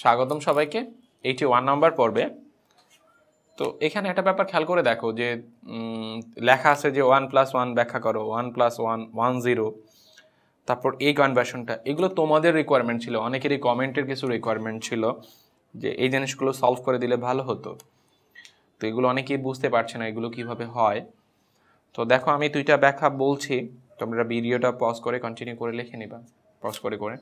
স্বাগতম সবাইকে। Eighty one number পড়বে তো এখানে একটা ব্যাপার খেয়াল করে দেখো যে লেখা আছে যে ওয়ান প্লাস ওয়ান ব্যাখ্যা করো, one plus one one zero. তারপর এই কনভার্সনটা, এগুলো তোমাদের রিকোয়ারমেন্ট ছিল, অনেকেরই কমেন্টের কিছু রিকোয়ারমেন্ট ছিল যে এই জিনিসগুলো সলভ করে দিলে ভালো হতো। তো এগুলো অনেকেই বুঝতে পারছে না এগুলো কীভাবে হয়। তো দেখো আমি দুইটা ব্যাখ্যা বলছি, তোমরা ভিডিওটা পজ করে কন্টিনিউ করে লিখে নিবা। পজ করে করে।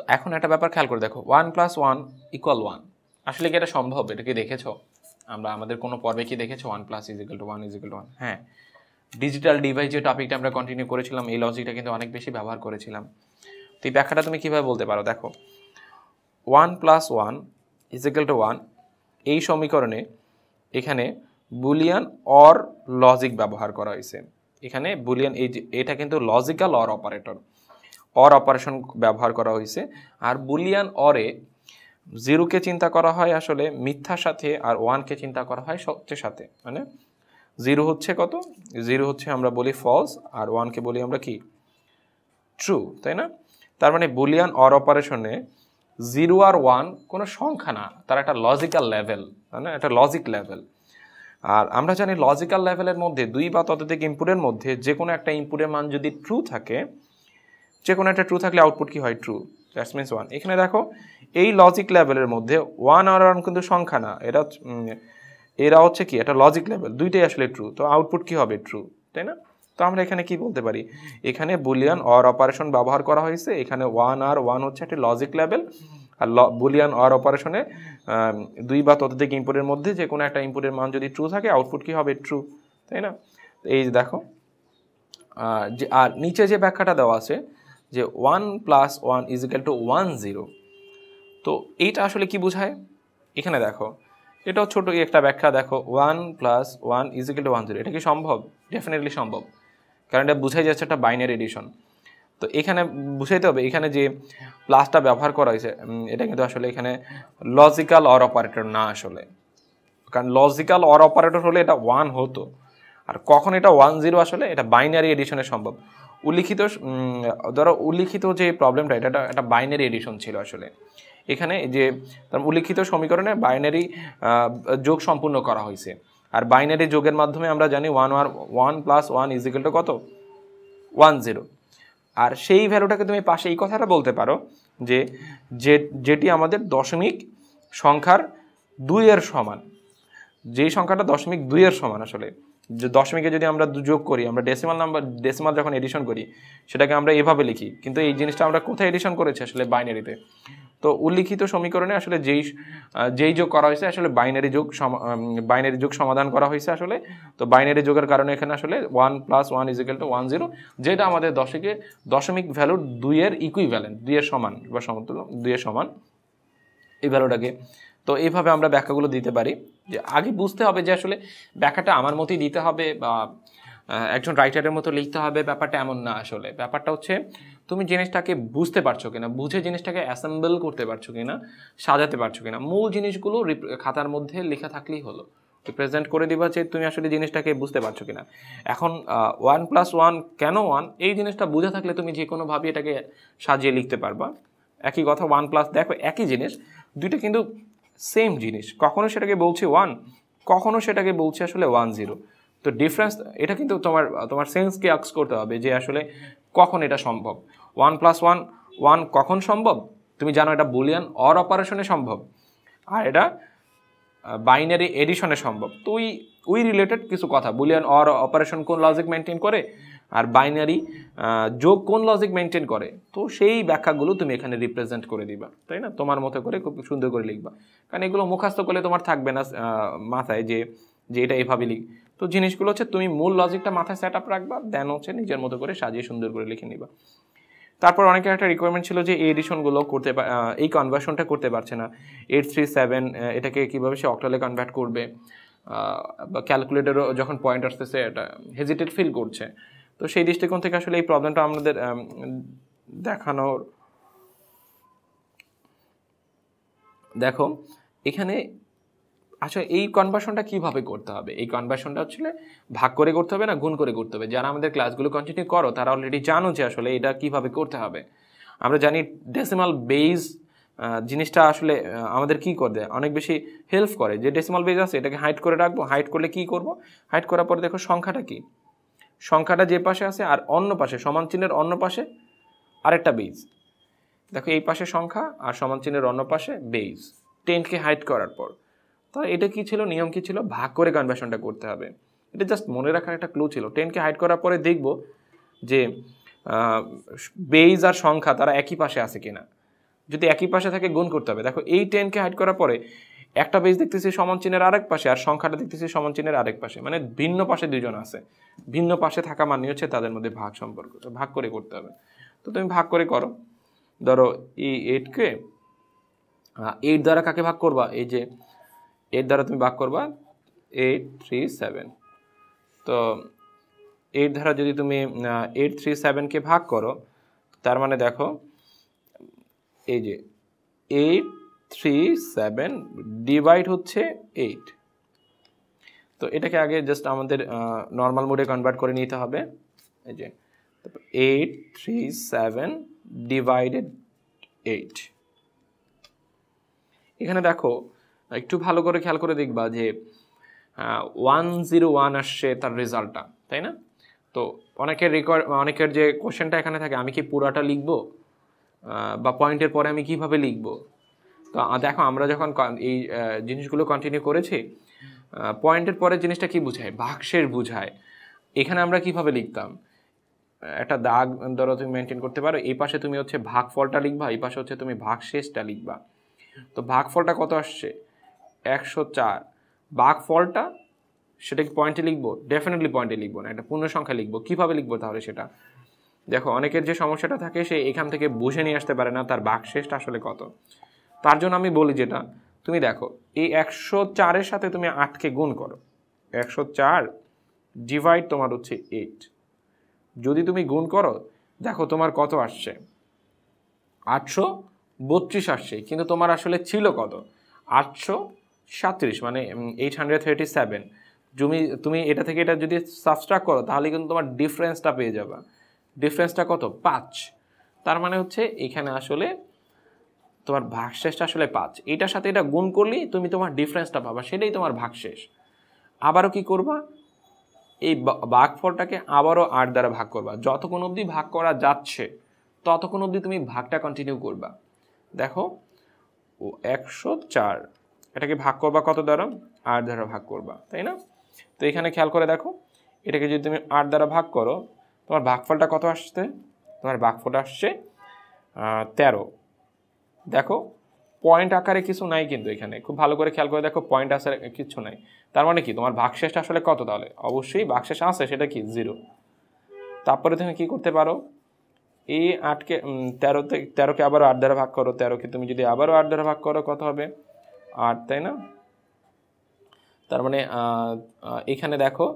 তো এখন একটা ব্যাপার খেয়াল করে দেখো one plus one equal one আসলে কি এটা সম্ভব? এটা কি দেখেছ? আমরা আমাদের কোনো পর্বে কি দেখেছ? One plus is equal to one is equal to one হ্যাঁ ডিজিটাল ডিভাইস যে টপিকটা আমরা কন্টিনিউ করেছিলাম, এই লজিকটা কিন্তু অনেক বেশি ব্যবহার করেছিলাম। তো এই ব্যাখ্যাটা তুমি কীভাবে বলতে পারো? দেখো one plus one is equal to one এই সমীকরণে এখানে বুলিয়ান অর লজিক ব্যবহার করা হয়েছে। এখানে বুলিয়ান এই এটা কিন্তু logical or operator or operation ব্যবহার করা হয়েছে। আর বুলিয়ান অরে জিরোকে চিন্তা করা হয় আসলে মিথ্যার সাথে আর ওয়ানকে চিন্তা করা হয় সত্যের সাথে। মানে জিরো হচ্ছে কত? জিরো হচ্ছে আমরা বলি ফলস আর ওয়ানকে বলি আমরা কি? ট্রু তাই না? তার মানে বুলিয়ান অর অপারেশনে জিরো আর ওয়ান কোনো সংখ্যা না, তার একটা লজিক্যাল লেভেল তাই না? একটা লজিক লেভেল আর আমরা জানি লজিক্যাল লেভেলের মধ্যে দুই বা ততোধিক ইনপুটের মধ্যে যে কোনো একটা ইনপুটের মান যদি ট্রু থাকে যে কোনো একটা ট্রু থাকলে আউটপুট কি হয়? ট্রু দ্যাটস মিনস ওয়ান এখানে দেখো, এই লজিক লেভেলের মধ্যে ওয়ান আর ওয়ান কিন্তু সংখ্যা না। এরা এরা হচ্ছে কি? এটা লজিক লেভেল দুইটাই আসলে ট্রু তো আউটপুট কি হবে? ট্রু তাই না? তো আমরা এখানে কি বলতে পারি? এখানে বুলিয়ান অর অপারেশন ব্যবহার করা হয়েছে। এখানে ওয়ান আর ওয়ান হচ্ছে একটা লজিক লেভেল আর বুলিয়ান অর অপারেশনে দুই বা ততোধিক ইনপুটের মধ্যে যে কোনো একটা ইনপুটের মান যদি ট্রু থাকে আউটপুট কি হবে? ট্রু তাই না? এই দেখো যে, আর নিচে যে ব্যাখ্যাটা দেওয়া আছে যে one plus one is equal to one zero. তো এইটা আসলে কি বোঝায়? এখানে দেখো, এটাও ছোটো একটা ব্যাখ্যা, দেখো, one plus one is equal to one zero. এটা কি সম্ভব? ডেফিনেটলি সম্ভব। কারণ এটা বুঝাই যাচ্ছে একটা বাইনারি এডিশন তো এখানে বুঝাইতে হবে, এখানে যে প্লাসটা ব্যবহার করা হয়েছে এটা কিন্তু আসলে এখানে লজিক্যাল অর অপারেটর না আসলে। কারণ লজিক্যাল অর অপারেটর হলে এটা ওয়ান হতো। আর কখন এটা ওয়ান জিরো আসলে, এটা বাইনারি এডিশনে সম্ভব। উল্লিখিত ধরো উল্লিখিত যে প্রবলেমটা এটা একটা- বাইনারি এডিশন ছিল আসলে। এখানে যে উল্লিখিত সমীকরণে বাইনারি যোগ সম্পূর্ণ করা হয়েছে। আর বাইনারি যোগের মাধ্যমে আমরা জানি one one one plus one is equal to কত? ওয়ান জিরো আর সেই ভ্যালুটাকে তুমি পাশে এই কথাটা বলতে পারো যে যে, যেটি আমাদের দশমিক সংখ্যার দুইয়ের সমান। যেই সংখ্যাটা দশমিক দুইয়ের সমান আসলে। যে দশমিকে যদি আমরা যোগ করি, আমরা ডেসিমাল নাম্বার ডেসিমাল যখন এডিশন করি, সেটাকে আমরা এভাবে লিখি। কিন্তু এই জিনিসটা আমরা কোথায় এডিশন করেছি? আসলে বাইনারিতে তো উল্লিখিত সমীকরণে আসলে যেই যেই যোগ করা হয়েছে, আসলে বাইনারি যোগ বাইনারি যোগ সমাধান করা হয়েছে আসলে। তো বাইনারি যোগের কারণে এখানে আসলে one plus one is equal to one zero যেটা আমাদের দশকে, দশমিক ভ্যালুর দুইয়ের ইকুইভ্যালেন্ট দুইয়ের সমান, বা সমতুল্য দুইয়ের সমান, এই ভ্যালুটাকে তো এইভাবে আমরা ব্যাখ্যাগুলো দিতে পারি। আগে বুঝতে হবে যে আসলে ব্যাখ্যাটা আমার মতোই দিতে হবে বা একজন রাইটারের মতো লিখতে হবে, ব্যাপারটা এমন না আসলে। ব্যাপারটা হচ্ছে তুমি জিনিসটাকে বুঝতে পারছ কিনা, বুঝে জিনিসটাকে অ্যাসেম্বল করতে পারছ কিনা, সাজাতে পারছ কিনা। মূল জিনিসগুলো খাতার মধ্যে লেখা থাকলেই হলো। রিপ্রেজেন্ট করে দিবা যে তুমি আসলে জিনিসটাকে বুঝতে পারছ কিনা। এখন ওয়ান প্লাস ওয়ান কেন ওয়ান এই জিনিসটা বুঝে থাকলে তুমি যে কোনোভাবে এটাকে সাজিয়ে লিখতে পারবা। একই কথা ওয়ান প্লাস দেখো, একই জিনিস। দুইটা কিন্তু সেম জিনিস। কখনো সেটাকে বলছে ওয়ান কখনো সেটাকে বলছে আসলে ওয়ান জিরো তো ডিফারেন্স এটা কিন্তু তোমার তোমার সেন্সকে আক্স করতে হবে যে আসলে কখন এটা সম্ভব। ওয়ান প্লাস ওয়ান ওয়ান কখন সম্ভব? তুমি জানো এটা বুলিয়ান অর অপারেশনে সম্ভব। আর এটা বাইনারি এডিশনে সম্ভব। তো ওই ওই রিলেটেড কিছু কথা। বুলিয়ান অর অপারেশন কোন লজিক মেনটেন করে? আর বাইনারি যোগ কোন লজিক মেনটেন করে? তো সেই ব্যাখ্যাগুলো তুমি এখানে রিপ্রেজেন্ট করে দিবা, তাই না? তোমার মতো করে খুব সুন্দর করে লিখবা। কারণ এগুলো মুখস্থ করলে তোমার থাকবে না মাথায় যে যে এটা এভাবে লিখ তো জিনিসগুলো হচ্ছে তুমি মূল লজিকটা মাথায় সেট আপ রাখবা দেন হচ্ছে নিজের মতো করে সাজিয়ে সুন্দর করে লিখে নিবা। তারপর অনেকের একটা রিকোয়ারমেন্ট ছিল যে এই এডিশনগুলো করতে এই কনভার্সনটা করতে পারছে না। এইট থ্রি সেভেন এটাকে কীভাবে সে অক্টালে কনভার্ট করবে? বা ক্যালকুলেটরও যখন পয়েন্ট আসতেছে, এটা হেজিটেট ফিল করছে। তো সেই দৃষ্টিকোণ থেকে আসলে এই প্রবলেমটা আমাদের আম, দেখানোর দেখো এখানে আচ্ছা এই কনভার্সনটা কীভাবে করতে হবে? এই কনভার্সনটা হচ্ছে ভাগ করে করতে হবে না গুণ করে করতে হবে? যারা আমাদের ক্লাসগুলো কন্টিনিউ করো তারা অলরেডি জানো যে আসলে এটা কীভাবে করতে হবে। আমরা জানি ডেসিমাল বেজ জিনিসটা আসলে আমাদের কি করে দেয়? অনেক বেশি হেল্প করে। যে ডেসিমাল বেজ আছে এটাকে হাইট করে রাখব। হাইট করলে কি করব? হাইট করার পরে দেখো সংখ্যাটা কি? সংখ্যাটা যে পাশে আছে আর অন্য পাশে, সমান চিহ্নের অন্য পাশে আরেকটা বেজ দেখো এই পাশে সংখ্যা আর সমান চিহ্নের অন্য পাশে বেজ টেনকে হাইট করার পর। তাহলে এটা কি ছিল? নিয়ম কি ছিল? ভাগ করে কনভার্সনটা করতে হবে। এটা জাস্ট মনে রাখার একটা ক্লু ছিল। টেনকে হাইট করার পরে দেখব যে বেজ আর সংখ্যা তারা একই পাশে আছে কিনা। যদি একই পাশে থাকে, গুণ করতে হবে। দেখো এই টেনকে হাইট করার পরে একটা বেজ দেখতেছি সমান চিহ্নের আরেক পাশে আর সংখ্যাটা দেখতেছি সমান চিহ্নের আরেক পাশে। মানে ভিন্ন পাশে দুজন আছে। ভিন্ন পাশে থাকা মানে হচ্ছে তাদের মধ্যে ভাগ সম্পর্ক। তো ভাগ করে করতে হবে। তো তুমি ভাগ করে করো। ধরো এই এইটকে এইট দ্বারা কাকে ভাগ করবা? এই যে এইট দ্বারা তুমি ভাগ করবা এইট থ্রি সেভেন তো এইট দ্বারা যদি তুমি এইট থ্রি সেভেনকে ভাগ করো, তার মানে দেখো, এই যে এইট থ্রি সেভেন ডিভাইড হচ্ছে এইট তো এটাকে আগে জাস্ট আমাদের নর্মাল মোডে কনভার্ট করে নিতে হবে। এই যে eight three seven divided eight এখানে দেখো, একটু ভালো করে খেয়াল করে দেখবা যে ওয়ান জিরো ওয়ান আসছে তার রেজাল্টটা তাই না? তো অনেকের রেকর্ড অনেকের যে কোশ্চেনটা এখানে থাকে, আমি কি পুরাটা লিখব? বা পয়েন্টের পরে আমি কীভাবে লিখব? দেখো, আমরা যখন এই জিনিসগুলো কন্টিনিউ করেছি পয়েন্টের পরে জিনিসটা কি বোঝায়? ভাগশেষ বোঝায়। এখানে আমরা কীভাবে লিখতাম? একটা দাগ, ধরো তুমি মেনটেন করতে পারো, এই পাশে তুমি হচ্ছে ভাগফলটা লিখবা, এই পাশে হচ্ছে তুমি ভাগশেষটা লিখবা। তো ভাগফলটা কত আসছে? একশো চার। ভাগফলটা সেটা কি পয়েন্টে লিখব? ডেফিনেটলি পয়েন্টে লিখব না, একটা পূর্ণ সংখ্যা লিখব। কীভাবে লিখব তাহলে সেটা? দেখো, অনেকের যে সমস্যাটা থাকে, সে এখান থেকে বুঝে নিয়ে আসতে পারে না, তার ভাগশেষটা আসলে কত। তার জন্য আমি বলি যেটা, তুমি দেখো, এই একশো চারের সাথে তুমি আটকে গুণ করো। একশো চার ডিভাইড তোমার হচ্ছে এইট যদি তুমি গুণ করো, দেখো তোমার কত আসছে? আটশো বত্রিশ আসছে, কিন্তু তোমার আসলে ছিল কত? আটশো সাতত্রিশ মানে এইট হান্ড্রেড থার্টি সেভেন তুমি তুমি এটা থেকে এটা যদি সাবস্ট্রাক্ট করো, তাহলে কিন্তু তোমার ডিফারেন্সটা পেয়ে যাবে। ডিফারেন্সটা কত? পাঁচ। তার মানে হচ্ছে এখানে আসলে তোমার ভাগশেষটা আসলে পাঁচ। এটার সাথে এটা গুণ করলেই তুমি তোমার ডিফারেন্সটা পাবা, সেটাই তোমার ভাগশেষ। আবারও কি করবা? এই ভাগফলটাকে আবারও আট দ্বারা ভাগ করবা। যতক্ষণ অবধি ভাগ করা যাচ্ছে, ততক্ষণ অবধি তুমি ভাগটা কন্টিনিউ করবা। দেখো, ও একশো চার, এটাকে ভাগ করবা কত দ্বারা? আট দ্বারা ভাগ করবা, তাই না? তো এখানে খেয়াল করে দেখো, এটাকে যদি তুমি আট দ্বারা ভাগ করো, তোমার ভাগফলটা কত আসছে? তোমার ভাগফলটা আসছে তেরো। দেখো পয়েন্ট আকারে কিছু নাই কিন্তু এখানে। খুব ভালো করে খেয়াল করে দেখো পয়েন্ট আকারে কিছু নাই। তার মানে কি? তোমার ভাগশেষটা আসলে কত তাহলে? অবশ্যই ভাগশেষ আছে, সেটা কি? জিরো তারপরে তুমি কি করতে পারো? এই আটকে তেরোতে তেরোকে আবারও আট দ্বারা ভাগ করো, তেরোকে তুমি যদি আবারও আট দ্বারা ভাগ করো, কত হবে? আট, তাই না? তার মানে এখানে দেখো,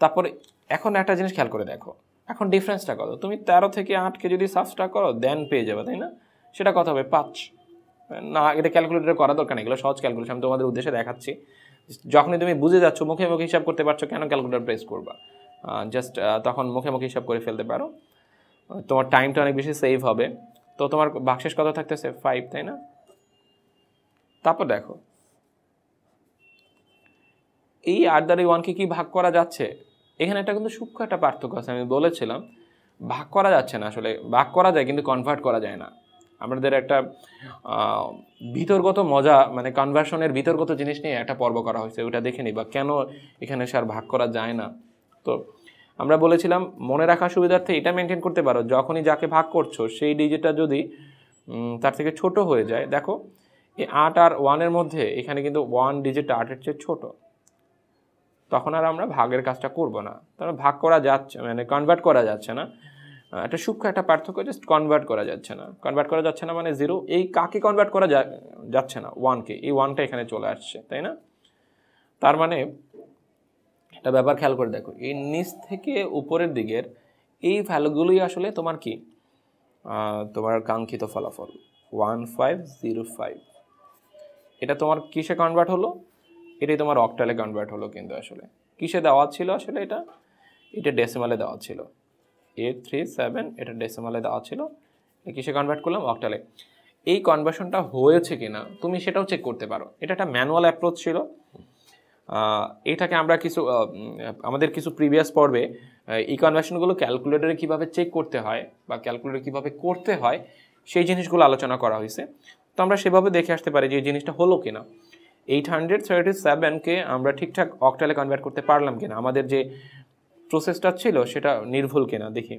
তারপরে এখন একটা জিনিস খেয়াল করে দেখো। এখন ডিফারেন্সটা কত? তুমি তেরো থেকে আটকে যদি সাবস্ট্রাক্ট করো দেন পেয়ে যাবে, তাই না? সেটা কত হবে, পাঁচ। না, এটা ক্যালকুলেটর করা দরকার এগুলো সহজ ক্যালকুলেশন আমি তোমাদের উদ্দেশ্যে দেখাচ্ছি। যখনই তুমি বুঝে যাচ্ছ, মুখে মুখে হিসাব করতে পারছ কেন ক্যালকুলেটর প্রেস করবা? জাস্ট তখন মুখে মুখে হিসাব করে ফেলতে পারো। তোমার টাইমটা অনেক বেশি সেভ হবে। তো তোমার বাক্সেস কত থাকতেছে? ফাইভ তাই না? তারপর দেখো। এই আট দ্বারা ওয়ানকে কি ভাগ করা যাচ্ছে? এখানে একটা কিন্তু সূক্ষ্ম একটা পার্থক্য আছে, আমি বলেছিলাম। ভাগ করা যাচ্ছে না আসলে, ভাগ করা যায় কিন্তু কনভার্ট করা যায় না। আমাদের একটা ভিতরগত মজা মানে কনভার্সনের ভিতরগত জিনিস নিয়ে একটা পর্ব করা হয়েছে ওটা দেখে নিই, বা কেন এখানে সার ভাগ করা যায় না? তো আমরা বলেছিলাম, মনে রাখার সুবিধার্থে এটা মেনটেন করতে পারো, যখনই যাকে ভাগ করছ, সেই ডিজিটটা যদি তার থেকে ছোট হয়ে যায়, দেখো, এই আট আর ওয়ানের মধ্যে এখানে কিন্তু ওয়ান ডিজিট আটের চেয়ে ছোট। তখন আর আমরা ভাগের কাজটা করব না। তাহলে ভাগ করা যাচ্ছে মানে কনভার্ট করা যাচ্ছে না। একটা সূক্ষ্ম একটা পার্থক্য জাস্ট কনভার্ট করা যাচ্ছে না। কনভার্ট করা যাচ্ছে না মানে জিরো এই কাকে কনভার্ট করা যাচ্ছে না? ওয়ানকে এই ওয়ানটা এখানে চলে আসছে, তাই না? তার মানে একটা ব্যাপার খেয়াল করে দেখো, এই নিচ থেকে উপরের দিকের এই ভ্যালুগুলোই আসলে তোমার কি? তোমার কাঙ্ক্ষিত ফলাফল। ওয়ান ফাইভ জিরো ফাইভ এটা তোমার কিসে কনভার্ট হলো? এটাই তোমার অক্টালে কনভার্ট হলো কিন্তু আসলে। কিসে দেওয়া ছিল আসলে এটা? এটা ডেসিমালে দেওয়া ছিল। এইট থ্রি সেভেন এটা ডেসিমালে দেওয়া ছিল। কিসে কনভার্ট করলাম? অক্টালে এই কনভার্সনটা হয়েছে কিনা, তুমি সেটাও চেক করতে পারো। এটা একটা ম্যানুয়াল অ্যাপ্রোচ ছিল। এটাকে আমরা কিছু আমাদের কিছু প্রিভিয়াস পর্বে এই কনভার্সনগুলো ক্যালকুলেটরে কীভাবে চেক করতে হয় বা ক্যালকুলেটর কীভাবে করতে হয়, সেই জিনিসগুলো আলোচনা করা হয়েছে। তো আমরা সেভাবে দেখে আসতে পারি যে এই জিনিসটা হলো কিনা। এইট হান্ড্রেড থার্টি সেভেনকে আমরা ঠিকঠাক অক্টালে কনভার্ট করতে পারলাম কিনা। আমাদের যে প্রসেসটা ছিল সেটা নির্ভুল কিনা দেখি।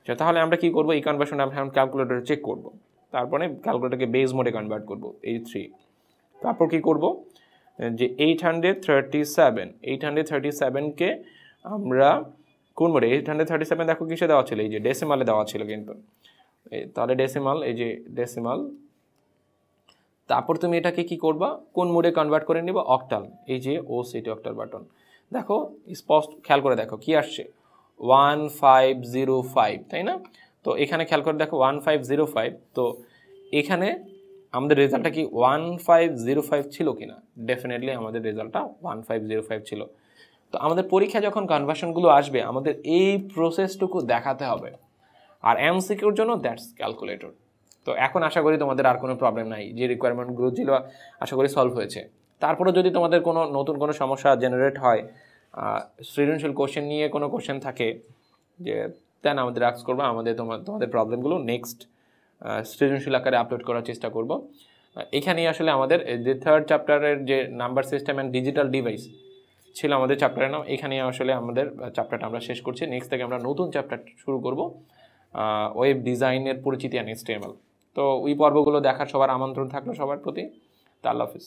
আচ্ছা তাহলে আমরা কি করব? এই কনভার্সনটা আমরা ক্যালকুলেটরে চেক করব। তারপরে ক্যালকুলেটরকে বেস মোডে কনভার্ট করব, এই থ্রি তারপর কি করব? যে eight hundred thirty seven eight hundred thirty সেভেনকে আমরা কোন মোডে এইট হান্ড্রেড থার্টি সেভেন দেখো কিসে দেওয়া ছিল? এই যে ডেসিমালে দেওয়া ছিল কিন্তু। তাহলে ডেসিমাল এই যে ডেসিমাল তারপর তুমি এটাকে কি করবা? কোন মোডে কনভার্ট করে নিবা? অক্টাল এই যে ও সিটি অক্টাল বাটন দেখো, স্পষ্ট খেয়াল করে দেখো, কি আসছে? ওয়ান ফাইভ জিরো ফাইভ, তাই না? তো এখানে খেয়াল করে দেখো, ওয়ান ফাইভ জিরো ফাইভ, তো এখানে আমাদের রেজাল্টটা কি ওয়ান ফাইভ জিরো ফাইভ ছিল কি না ডেফিনেটলি আমাদের রেজাল্টটা ওয়ান ফাইভ জিরো ফাইভ ছিল। তো আমাদের পরীক্ষা যখন কনভার্সনগুলো আসবে, আমাদের এই প্রসেসটুকু দেখাতে হবে। আর এমসিকিউর জন্য দ্যাটস ক্যালকুলেটর তো এখন আশা করি তোমাদের আর কোনো প্রবলেম নাই, যে রিকোয়ারমেন্টগুলো ছিল, আশা করি সলভ হয়েছে। তারপরে যদি তোমাদের কোনো নতুন কোনো সমস্যা জেনারেট হয় সৃজনশীল কোশ্চেন নিয়ে কোনো কোশ্চেন থাকে, যে দেন আমাদের আক্স করব, আমাদের তোমার তোমাদের প্রবলেমগুলো নেক্সট সৃজনশীল আকারে আপলোড করার চেষ্টা করব। এখানেই আসলে আমাদের যে থার্ড চ্যাপ্টারের যে number system and digital device ছিল আমাদের চ্যাপ্টারের নাম, এখানেই আসলে আমাদের চ্যাপ্টারটা আমরা শেষ করছি। নেক্সট থেকে আমরা নতুন চ্যাপ্টার শুরু করব ওয়েব ডিজাইনের পরিচিতি অ্যান্ড এস্টেবল তো ওই পর্বগুলো দেখার সবার আমন্ত্রণ থাকল সবার প্রতি। তা আল্লাহ হাফিজ।